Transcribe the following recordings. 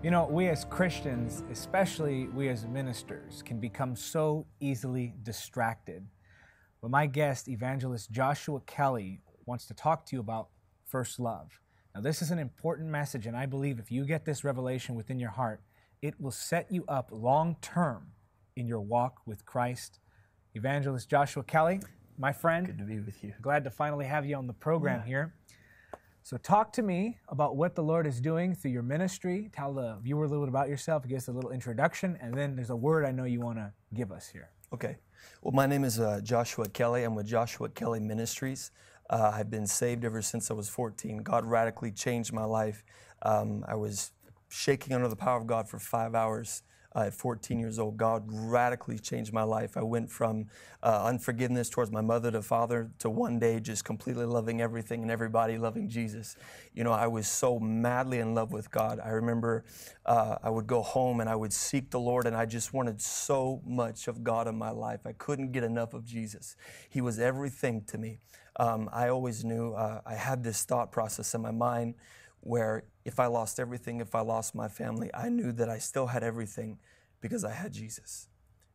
You know, we as Christians, especially we as ministers, can become so easily distracted. But my guest, evangelist Joshua Kelly, wants to talk to you about first love. Now, this is an important message, and I believe if you get this revelation within your heart, it will set you up long term in your walk with Christ. Evangelist Joshua Kelly, my friend. Good to be with you. Glad to finally have you on the program yeah. here. So, talk to me about what the Lord is doing through your ministry. Tell the viewer a little bit about yourself, give us a little introduction, and then there's a word I know you want to give us here. Okay. Well, my name is uh, Joshua Kelly. I'm with Joshua Kelly Ministries. Uh, I've been saved ever since I was 14. God radically changed my life. Um, I was shaking under the power of God for five hours uh, at 14 years old, God radically changed my life. I went from uh, unforgiveness towards my mother to father to one day just completely loving everything and everybody, loving Jesus. You know, I was so madly in love with God. I remember uh, I would go home and I would seek the Lord, and I just wanted so much of God in my life. I couldn't get enough of Jesus. He was everything to me. Um, I always knew uh, I had this thought process in my mind where if I lost everything, if I lost my family, I knew that I still had everything because I had Jesus.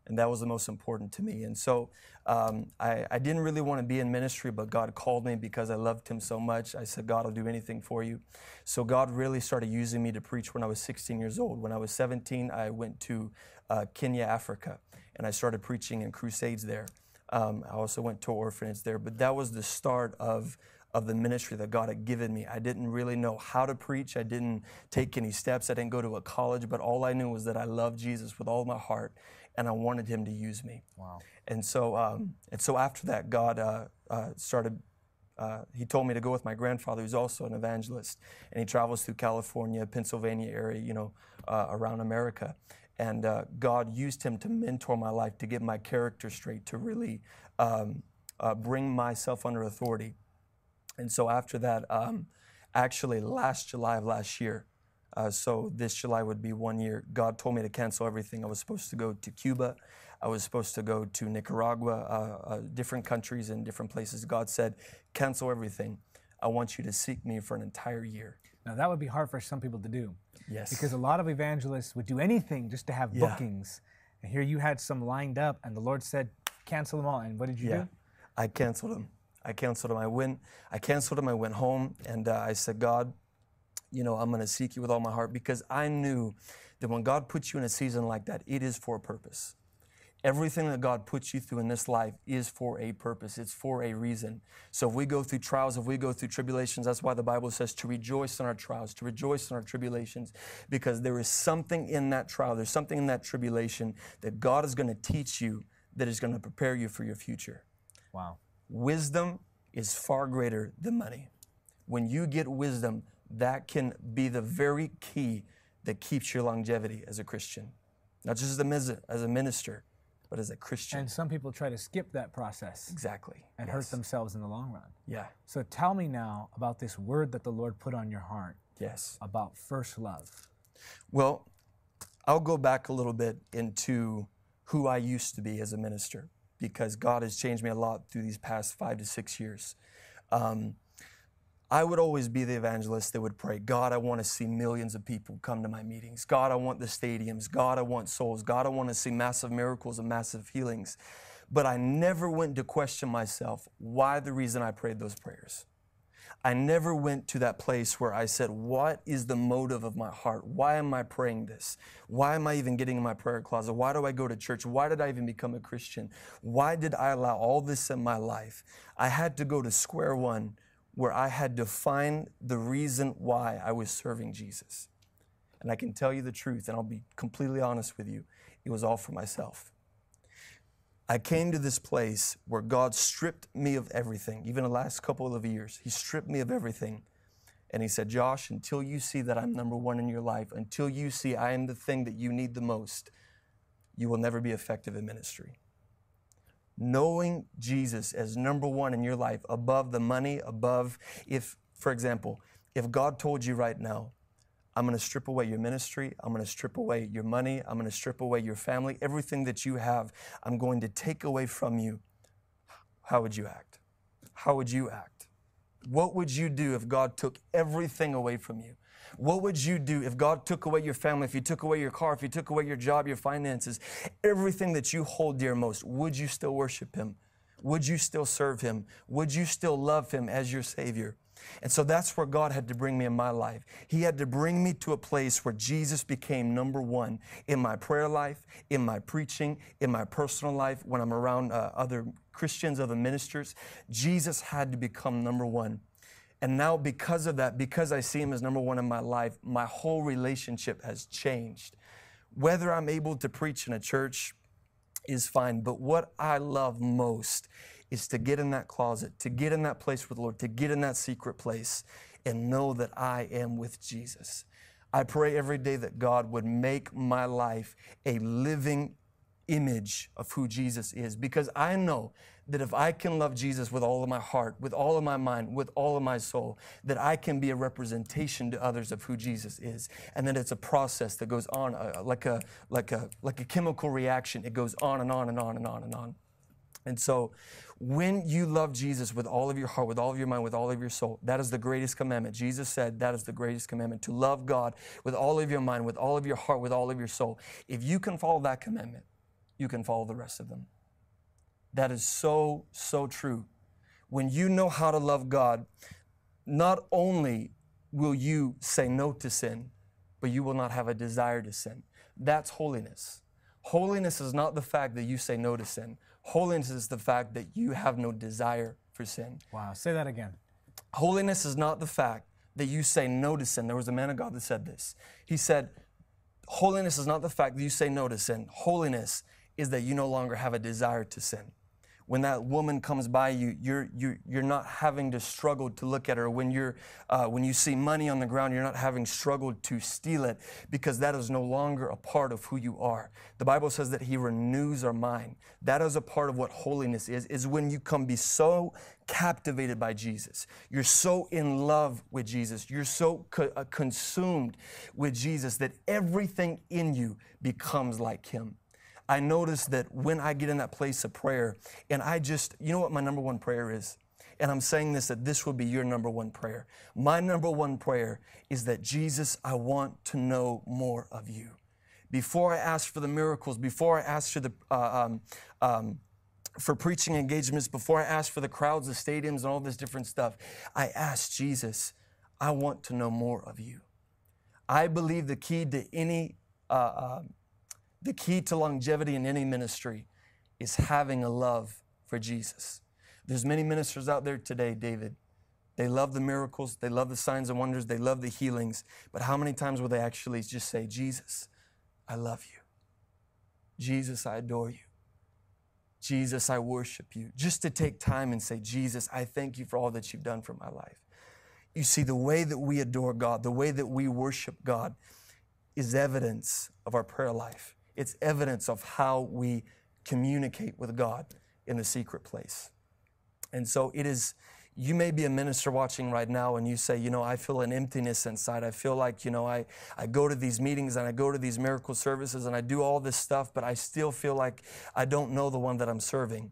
And that was the most important to me. And so um, I, I, didn't really want to be in ministry, but God called me because I loved Him so much. I said, God, I'll do anything for you. So God really started using me to preach when I was 16 years old. When I was 17, I went to uh, Kenya, Africa, and I started preaching in crusades there. Um, I also went to orphanage there, but that was the start of of the ministry that God had given me. I didn't really know how to preach. I didn't take any steps. I didn't go to a college, but all I knew was that I loved Jesus with all my heart and I wanted him to use me. Wow. And so, um, and so after that, God uh, uh, started. Uh, he told me to go with my grandfather, who's also an evangelist, and he travels through California, Pennsylvania area, you know, uh, around America. And uh, God used him to mentor my life, to get my character straight, to really um, uh, bring myself under authority and so after that, um, actually last July of last year, uh, so this July would be one year, God told me to cancel everything. I was supposed to go to Cuba. I was supposed to go to Nicaragua, uh, uh, different countries and different places. God said, cancel everything. I want you to seek me for an entire year. Now, that would be hard for some people to do. Yes. Because a lot of evangelists would do anything just to have yeah. bookings. And here you had some lined up, and the Lord said, cancel them all. And what did you yeah. do? I canceled them. I canceled him. I went, I canceled him. I went home and uh, I said, God, you know, I'm going to seek you with all my heart because I knew that when God puts you in a season like that, it is for a purpose. Everything that God puts you through in this life is for a purpose. It's for a reason. So if we go through trials, if we go through tribulations, that's why the Bible says to rejoice in our trials, to rejoice in our tribulations, because there is something in that trial, there's something in that tribulation that God is going to teach you that is going to prepare you for your future. Wow. Wisdom is far greater than money. When you get wisdom, that can be the very key that keeps your longevity as a Christian. Not just as a, as a minister, but as a Christian. And some people try to skip that process. Exactly. And yes. hurt themselves in the long run. Yeah. So tell me now about this word that the Lord put on your heart. Yes. About first love. Well, I'll go back a little bit into who I used to be as a minister because God has changed me a lot through these past five to six years. Um, I would always be the evangelist that would pray, God, I want to see millions of people come to my meetings. God, I want the stadiums. God, I want souls. God, I want to see massive miracles and massive healings. But I never went to question myself why the reason I prayed those prayers. I never went to that place where I said, What is the motive of my heart? Why am I praying this? Why am I even getting in my prayer closet? Why do I go to church? Why did I even become a Christian? Why did I allow all this in my life? I had to go to square one where I had to find the reason why I was serving Jesus. And I can tell you the truth, and I'll be completely honest with you, it was all for myself. I came to this place where God stripped me of everything, even the last couple of years. He stripped me of everything. And He said, Josh, until you see that I'm number one in your life, until you see I am the thing that you need the most, you will never be effective in ministry. Knowing Jesus as number one in your life, above the money, above, if, for example, if God told you right now, I'm going to strip away your ministry. I'm going to strip away your money. I'm going to strip away your family. Everything that you have, I'm going to take away from you. How would you act? How would you act? What would you do if God took everything away from you? What would you do if God took away your family, if He took away your car, if He took away your job, your finances, everything that you hold dear most? Would you still worship Him? Would you still serve Him? Would you still love Him as your Savior? And so that's where God had to bring me in my life. He had to bring me to a place where Jesus became number one in my prayer life, in my preaching, in my personal life, when I'm around uh, other Christians, other ministers. Jesus had to become number one. And now, because of that, because I see him as number one in my life, my whole relationship has changed. Whether I'm able to preach in a church is fine, but what I love most is to get in that closet, to get in that place with the Lord, to get in that secret place and know that I am with Jesus. I pray every day that God would make my life a living image of who Jesus is because I know that if I can love Jesus with all of my heart, with all of my mind, with all of my soul, that I can be a representation to others of who Jesus is, and that it's a process that goes on uh, like a like a like a chemical reaction. It goes on and on and on and on and on. And so, when you love Jesus with all of your heart, with all of your mind, with all of your soul, that is the greatest commandment. Jesus said that is the greatest commandment to love God with all of your mind, with all of your heart, with all of your soul. If you can follow that commandment, you can follow the rest of them. That is so, so true. When you know how to love God, not only will you say no to sin, but you will not have a desire to sin. That's holiness. Holiness is not the fact that you say no to sin. Holiness is the fact that you have no desire for sin. Wow, say that again. Holiness is not the fact that you say no to sin. There was a man of God that said this. He said, Holiness is not the fact that you say no to sin. Holiness is that you no longer have a desire to sin when that woman comes by you, you're, you're, you're not having to struggle to look at her. When, you're, uh, when you see money on the ground, you're not having struggled to steal it because that is no longer a part of who you are. The Bible says that He renews our mind. That is a part of what holiness is, is when you come be so captivated by Jesus. You're so in love with Jesus. You're so co- uh, consumed with Jesus that everything in you becomes like Him. I notice that when I get in that place of prayer, and I just, you know what my number one prayer is? And I'm saying this that this will be your number one prayer. My number one prayer is that Jesus, I want to know more of you. Before I ask for the miracles, before I ask for the uh, um, um, for preaching engagements, before I ask for the crowds, the stadiums, and all this different stuff, I ask Jesus, I want to know more of you. I believe the key to any uh, uh, the key to longevity in any ministry is having a love for Jesus. There's many ministers out there today, David. They love the miracles, they love the signs and wonders, they love the healings, but how many times will they actually just say, Jesus, I love you. Jesus, I adore you. Jesus, I worship you. Just to take time and say, Jesus, I thank you for all that you've done for my life. You see, the way that we adore God, the way that we worship God, is evidence of our prayer life. It's evidence of how we communicate with God in the secret place. And so it is, you may be a minister watching right now and you say, you know, I feel an emptiness inside. I feel like, you know, I, I go to these meetings and I go to these miracle services and I do all this stuff, but I still feel like I don't know the one that I'm serving.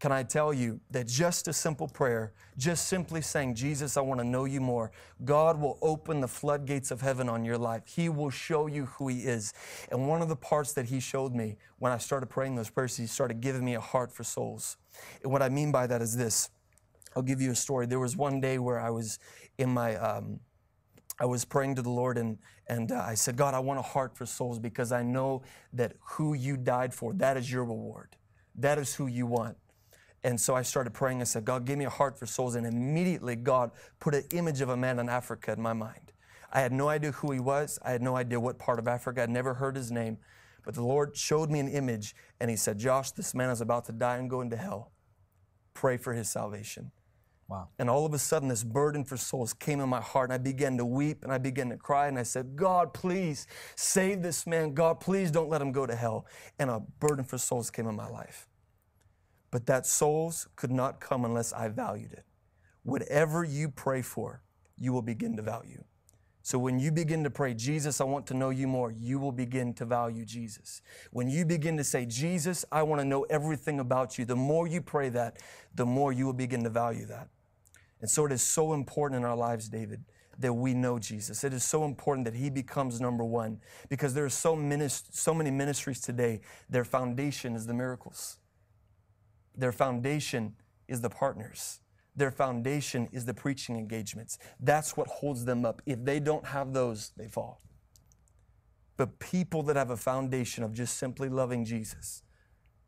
Can I tell you that just a simple prayer, just simply saying, Jesus, I want to know you more, God will open the floodgates of heaven on your life. He will show you who He is. And one of the parts that He showed me when I started praying those prayers, He started giving me a heart for souls. And what I mean by that is this I'll give you a story. There was one day where I was in my, um, I was praying to the Lord and, and uh, I said, God, I want a heart for souls because I know that who you died for, that is your reward. That is who you want. And so I started praying. I said, God, give me a heart for souls. And immediately God put an image of a man in Africa in my mind. I had no idea who he was. I had no idea what part of Africa. I'd never heard his name. But the Lord showed me an image and he said, Josh, this man is about to die and go into hell. Pray for his salvation. Wow. And all of a sudden, this burden for souls came in my heart, and I began to weep and I began to cry. And I said, God, please save this man. God, please don't let him go to hell. And a burden for souls came in my life but that souls could not come unless I valued it. Whatever you pray for, you will begin to value. So when you begin to pray, Jesus, I want to know you more, you will begin to value Jesus. When you begin to say, Jesus, I want to know everything about you, the more you pray that, the more you will begin to value that. And so it is so important in our lives, David, that we know Jesus. It is so important that He becomes number one because there are so, minist- so many ministries today, their foundation is the miracles. Their foundation is the partners. Their foundation is the preaching engagements. That's what holds them up. If they don't have those, they fall. But people that have a foundation of just simply loving Jesus,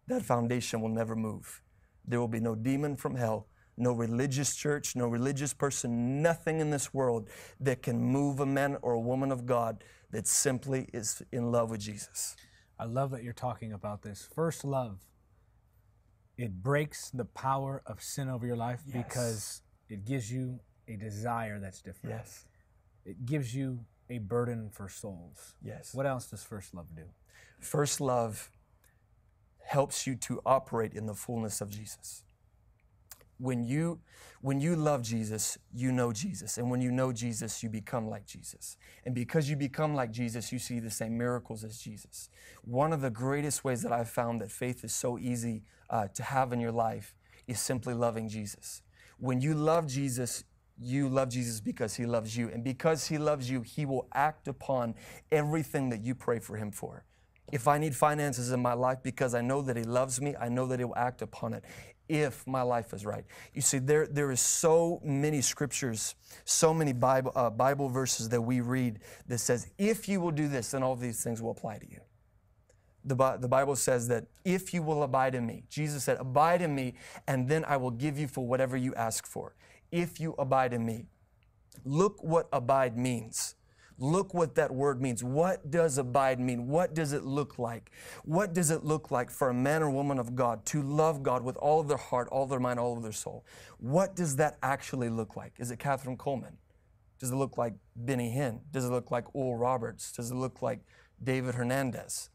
that foundation will never move. There will be no demon from hell, no religious church, no religious person, nothing in this world that can move a man or a woman of God that simply is in love with Jesus. I love that you're talking about this. First love, it breaks the power of sin over your life Yes. because it gives you a desire that's different. Yes. It gives you a burden for souls. Yes. What else does first love do? First love helps you to operate in the fullness of Jesus. When you when you love Jesus, you know Jesus. And when you know Jesus, you become like Jesus. And because you become like Jesus, you see the same miracles as Jesus. One of the greatest ways that I've found that faith is so easy uh, to have in your life is simply loving Jesus. When you love Jesus, you love Jesus because he loves you. And because he loves you, he will act upon everything that you pray for him for. If I need finances in my life because I know that He loves me, I know that He will act upon it if my life is right. You see, there, there is so many scriptures, so many Bible, uh, Bible verses that we read that says, if you will do this, then all these things will apply to you. The, the Bible says that if you will abide in me, Jesus said, abide in me, and then I will give you for whatever you ask for. If you abide in me. Look what abide means. Look what that word means. What does abide mean? What does it look like? What does it look like for a man or woman of God to love God with all of their heart, all of their mind, all of their soul? What does that actually look like? Is it Kathryn Kuhlman? Does it look like Benny Hinn? Does it look like Oral Roberts? Does it look like David Hernandez?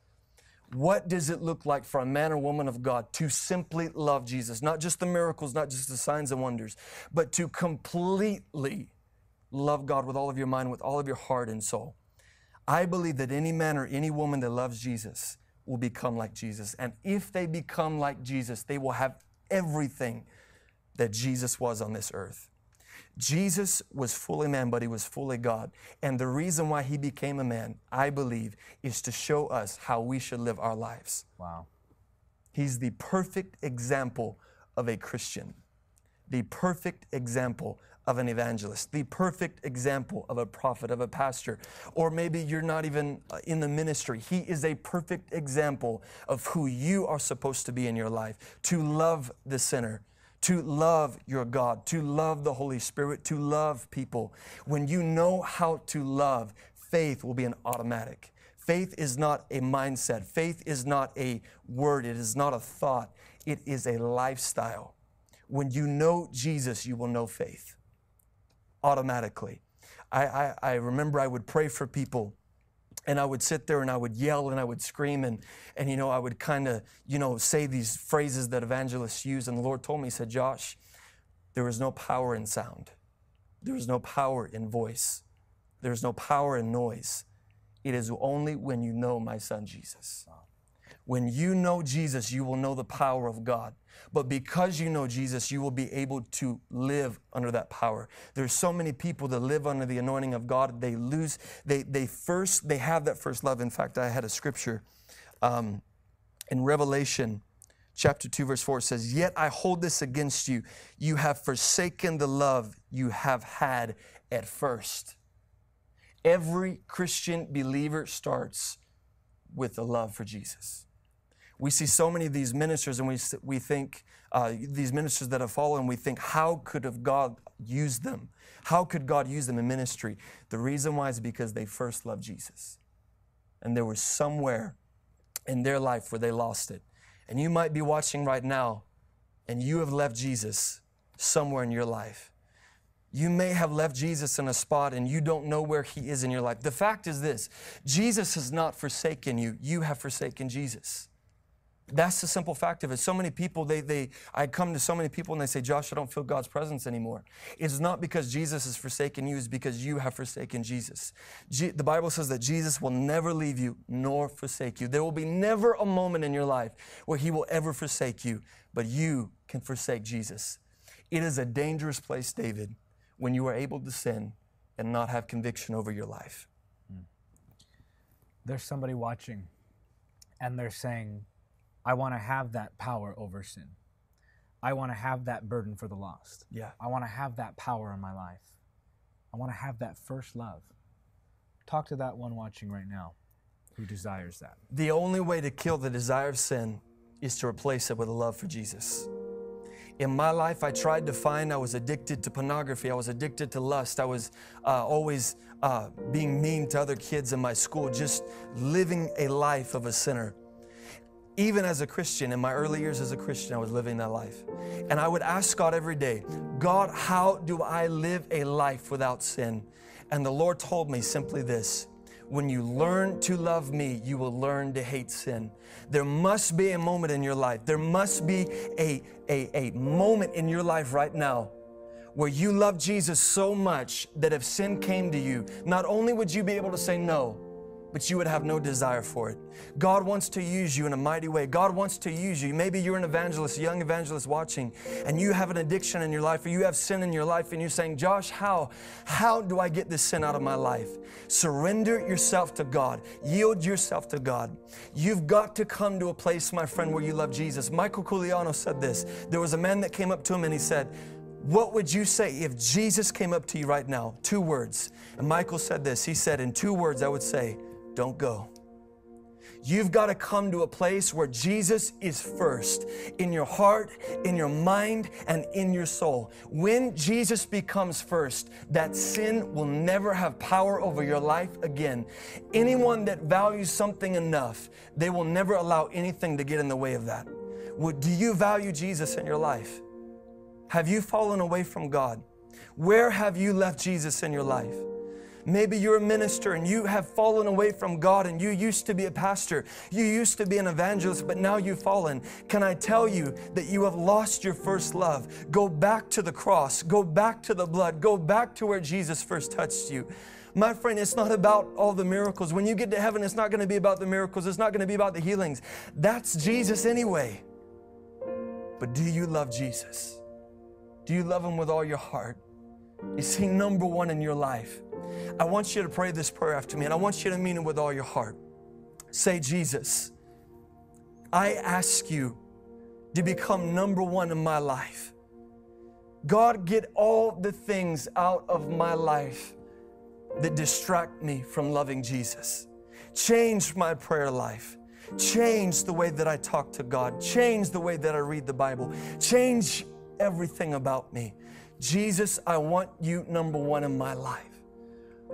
What does it look like for a man or woman of God to simply love Jesus? Not just the miracles, not just the signs and wonders, but to completely love God with all of your mind, with all of your heart and soul. I believe that any man or any woman that loves Jesus will become like Jesus. And if they become like Jesus, they will have everything that Jesus was on this earth. Jesus was fully man, but he was fully God. And the reason why he became a man, I believe, is to show us how we should live our lives. Wow. He's the perfect example of a Christian, the perfect example of an evangelist, the perfect example of a prophet, of a pastor. Or maybe you're not even uh, in the ministry. He is a perfect example of who you are supposed to be in your life to love the sinner. To love your God, to love the Holy Spirit, to love people. When you know how to love, faith will be an automatic. Faith is not a mindset. Faith is not a word. It is not a thought. It is a lifestyle. When you know Jesus, you will know faith automatically. I, I, I remember I would pray for people and I would sit there and I would yell and I would scream and, and you know, I would kind of, you know, say these phrases that evangelists use. And the Lord told me, He said, Josh, there is no power in sound. There is no power in voice. There is no power in noise. It is only when you know my son Jesus. When you know Jesus, you will know the power of God. But because you know Jesus, you will be able to live under that power. There's so many people that live under the anointing of God. They lose, they, they first, they have that first love. In fact, I had a scripture um, in Revelation chapter 2, verse 4 it says, Yet I hold this against you. You have forsaken the love you have had at first. Every Christian believer starts with a love for Jesus. We see so many of these ministers, and we, we think, uh, these ministers that have fallen, we think, how could have God used them? How could God use them in ministry? The reason why is because they first loved Jesus. And there was somewhere in their life where they lost it. And you might be watching right now, and you have left Jesus somewhere in your life. You may have left Jesus in a spot and you don't know where he is in your life. The fact is this Jesus has not forsaken you, you have forsaken Jesus. That's the simple fact of it. So many people, they, they, I come to so many people and they say, Josh, I don't feel God's presence anymore. It's not because Jesus has forsaken you, it's because you have forsaken Jesus. Je- the Bible says that Jesus will never leave you nor forsake you. There will be never a moment in your life where he will ever forsake you, but you can forsake Jesus. It is a dangerous place, David, when you are able to sin and not have conviction over your life. Hmm. There's somebody watching and they're saying, I want to have that power over sin. I want to have that burden for the lost. Yeah. I want to have that power in my life. I want to have that first love. Talk to that one watching right now who desires that. The only way to kill the desire of sin is to replace it with a love for Jesus. In my life, I tried to find, I was addicted to pornography, I was addicted to lust, I was uh, always uh, being mean to other kids in my school, just living a life of a sinner. Even as a Christian, in my early years as a Christian, I was living that life. And I would ask God every day, God, how do I live a life without sin? And the Lord told me simply this when you learn to love me, you will learn to hate sin. There must be a moment in your life, there must be a, a, a moment in your life right now where you love Jesus so much that if sin came to you, not only would you be able to say no, but you would have no desire for it. God wants to use you in a mighty way. God wants to use you. Maybe you're an evangelist, a young evangelist watching, and you have an addiction in your life or you have sin in your life, and you're saying, Josh, how? How do I get this sin out of my life? Surrender yourself to God. Yield yourself to God. You've got to come to a place, my friend, where you love Jesus. Michael Koulianos said this. There was a man that came up to him and he said, what would you say if Jesus came up to you right now? Two words. And Michael said this. He said, In two words, I would say, don't go. You've got to come to a place where Jesus is first in your heart, in your mind, and in your soul. When Jesus becomes first, that sin will never have power over your life again. Anyone that values something enough, they will never allow anything to get in the way of that. Do you value Jesus in your life? Have you fallen away from God? Where have you left Jesus in your life? Maybe you're a minister and you have fallen away from God and you used to be a pastor. You used to be an evangelist, but now you've fallen. Can I tell you that you have lost your first love? Go back to the cross, go back to the blood, go back to where Jesus first touched you. My friend, it's not about all the miracles. When you get to heaven, it's not going to be about the miracles, it's not going to be about the healings. That's Jesus anyway. But do you love Jesus? Do you love Him with all your heart? Is He number one in your life? I want you to pray this prayer after me, and I want you to mean it with all your heart. Say, Jesus, I ask you to become number one in my life. God, get all the things out of my life that distract me from loving Jesus. Change my prayer life. Change the way that I talk to God. Change the way that I read the Bible. Change everything about me. Jesus, I want you number one in my life.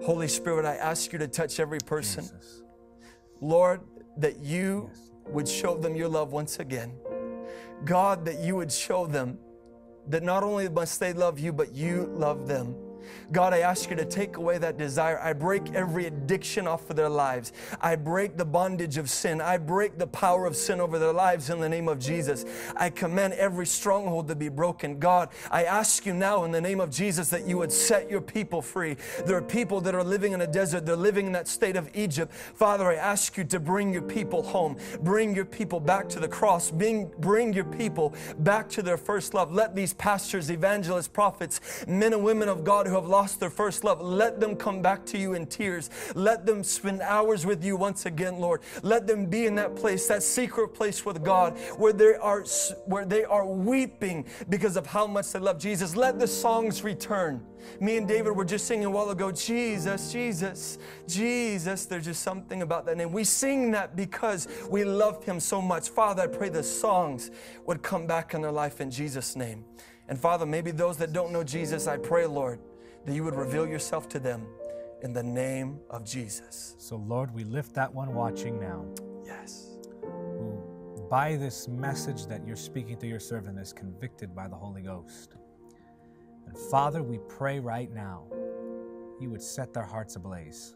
Holy Spirit, I ask you to touch every person. Jesus. Lord, that you yes. would show them your love once again. God, that you would show them that not only must they love you, but you love them. God, I ask you to take away that desire. I break every addiction off of their lives. I break the bondage of sin. I break the power of sin over their lives in the name of Jesus. I command every stronghold to be broken. God, I ask you now in the name of Jesus that you would set your people free. There are people that are living in a desert, they're living in that state of Egypt. Father, I ask you to bring your people home, bring your people back to the cross, bring, bring your people back to their first love. Let these pastors, evangelists, prophets, men and women of God who have lost their first love, let them come back to you in tears. Let them spend hours with you once again, Lord. Let them be in that place, that secret place with God, where they are where they are weeping because of how much they love Jesus. Let the songs return. Me and David were just singing a while ago, Jesus, Jesus, Jesus. There's just something about that name. We sing that because we love him so much. Father, I pray the songs would come back in their life in Jesus' name. And Father, maybe those that don't know Jesus, I pray, Lord, that you would reveal yourself to them in the name of Jesus. So, Lord, we lift that one watching now. Yes. Who, by this message that you're speaking to your servant, is convicted by the Holy Ghost. And Father, we pray right now you would set their hearts ablaze.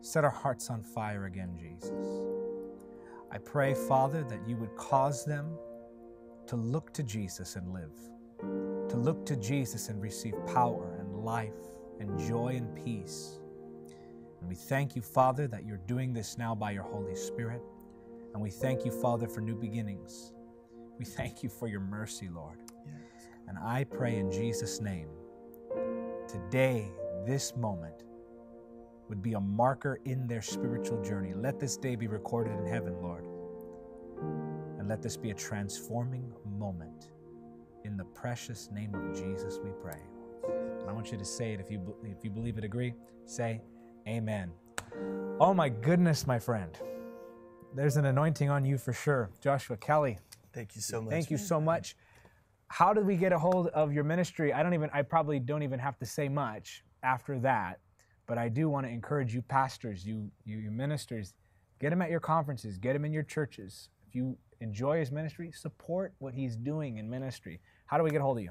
Set our hearts on fire again, Jesus. I pray, Father, that you would cause them to look to Jesus and live, to look to Jesus and receive power life and joy and peace. And we thank you, Father, that you're doing this now by your Holy Spirit. And we thank you, Father, for new beginnings. We thank you for your mercy, Lord. Yes. And I pray in Jesus' name, today, this moment, would be a marker in their spiritual journey. Let this day be recorded in heaven, Lord. And let this be a transforming moment. In the precious name of Jesus, we pray. And I want you to say it if you, if you believe it, agree. Say, Amen. Oh my goodness, my friend. There's an anointing on you for sure. Joshua Kelly. Thank you so much. Thank you so much. How did we get a hold of your ministry? I don't even, I probably don't even have to say much after that, but I do want to encourage you, pastors, you, you, you ministers, get him at your conferences, get him in your churches. If you enjoy his ministry, support what he's doing in ministry. How do we get a hold of you?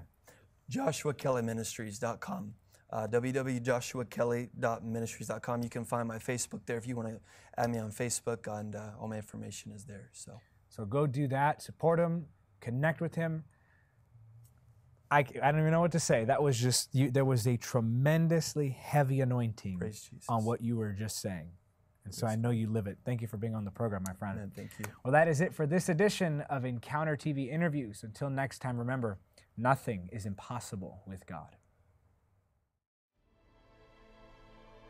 JoshuaKellyMinistries.com. Uh, www.joshuakelly.ministries.com. You can find my Facebook there if you want to add me on Facebook, and uh, all my information is there. So, so go do that. Support him. Connect with him. I, I don't even know what to say. That was just you, there was a tremendously heavy anointing on what you were just saying. And so I know you live it. Thank you for being on the program, my friend. Amen. Thank you. Well, that is it for this edition of Encounter TV interviews. Until next time, remember, nothing is impossible with God.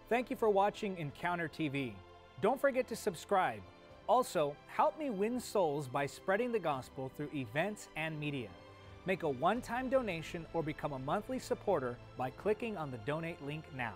Thank you for watching Encounter TV. Don't forget to subscribe. Also, help me win souls by spreading the gospel through events and media. Make a one time donation or become a monthly supporter by clicking on the donate link now.